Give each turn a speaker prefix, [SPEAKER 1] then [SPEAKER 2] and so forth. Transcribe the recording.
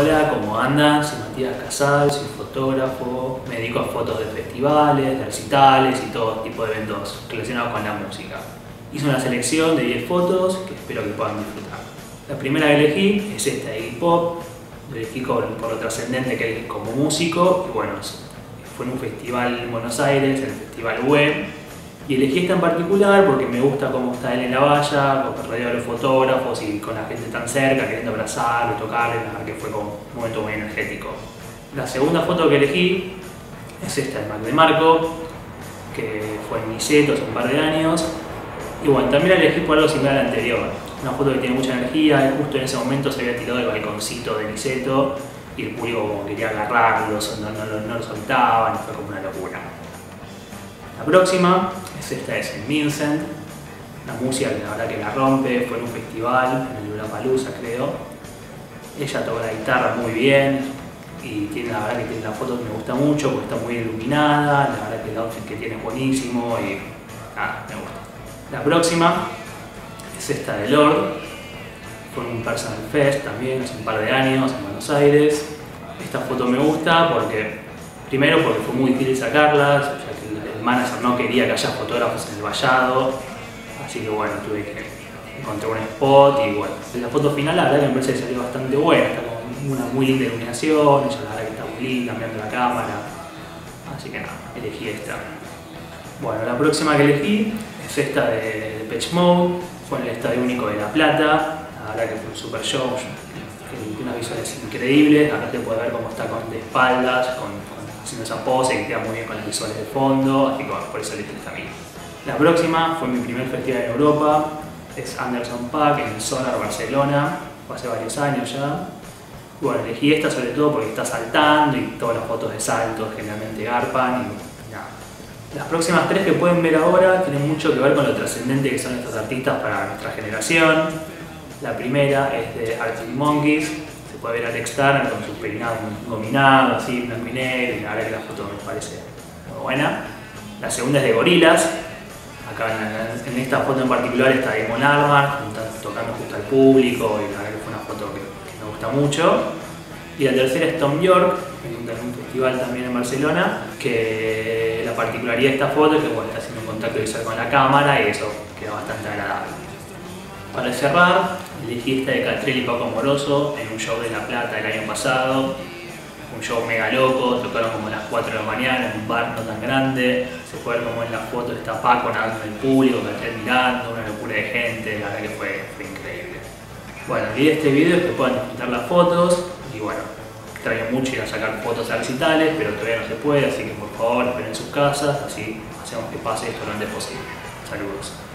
[SPEAKER 1] Hola, ¿cómo andan? Soy Matías Casal, soy fotógrafo, me dedico a fotos de festivales, de recitales y todo tipo de eventos relacionados con la música. Hice una selección de 10 fotos que espero que puedan disfrutar. La primera que elegí es esta de hip hop, la elegí por, lo trascendente que es como músico y bueno, fue en un festival en Buenos Aires, el Festival Web, y elegí esta en particular porque me gusta cómo está él en la valla, rodeado de los fotógrafos y con la gente tan cerca, queriendo abrazarlo, tocarle, la que fue como un momento muy energético. La segunda foto que elegí es esta de Mac de Marco, que fue en Niceto hace un par de años. Y bueno, también la elegí por algo similar a la anterior. Una foto que tiene mucha energía, justo en ese momento se había tirado el balconcito de Niceto y el público quería agarrarlo, no, no, no lo soltaban, fue como una locura. La próxima es esta es en Vincent, la música que la verdad que la rompe, fue en un festival, en el Palusa creo. Ella toca la guitarra muy bien y tiene la verdad que tiene la foto que me gusta mucho porque está muy iluminada, la verdad que el outfit que tiene es buenísimo y nada, me gusta. La próxima es esta de Lord, fue en un Personal Fest también hace un par de años en Buenos Aires. Esta foto me gusta porque, primero porque fue muy difícil sacarla, manager no quería que haya fotógrafos en el vallado, así que bueno, tuve que encontrar un spot y bueno, la foto final la verdad que me parece que salió bastante buena, está con una muy linda iluminación, ella la verdad que está muy linda, cambiando la cámara, así que nada, elegí esta. Bueno, la próxima que elegí es esta de Pitch Mode, fue en el Estadio Único de La Plata, la verdad que fue un super show, tiene unas visuales increíbles, acá te puede ver cómo está con de espaldas, con haciendo pose que queda muy bien con las visuales de fondo, así que bueno, por eso elegí esta misma. La próxima fue mi primer festival en Europa, es Anderson Pack en Sonar Barcelona, fue hace varios años ya. Bueno, elegí esta sobre todo porque está saltando y todas las fotos de saltos generalmente garpan y nada. Las próximas tres que pueden ver ahora tienen mucho que ver con lo trascendente que son estos artistas para nuestra generación. La primera es de Arctic Monkeys, puede ver a Alex Turner con sus peinados gominados, así, blanco y negro, y la verdad que la foto me parece muy buena. La segunda es de Gorilas, acá en, esta foto en particular está Damon Armar, tocando justo al público, y la verdad que fue una foto que, me gusta mucho. Y la tercera es Tom York, en un, festival también en Barcelona, que la particularidad de esta foto es que bueno, está haciendo un contacto visual con la cámara y eso queda bastante agradable. Para cerrar, elegí esta de Catrell y Paco Moroso en un show de La Plata el año pasado. Un show mega loco, tocaron como a las 4 de la mañana en un bar no tan grande. Se puede ver como en la foto está Paco nadando en el público, Catrell mirando, una locura de gente, la verdad que fue, increíble. Bueno, y este video es que puedan disfrutar las fotos y bueno, extraño mucho ir a sacar fotos a recitales, pero todavía no se puede, así que por favor esperen en sus casas, así hacemos que pase esto lo antes posible. Saludos.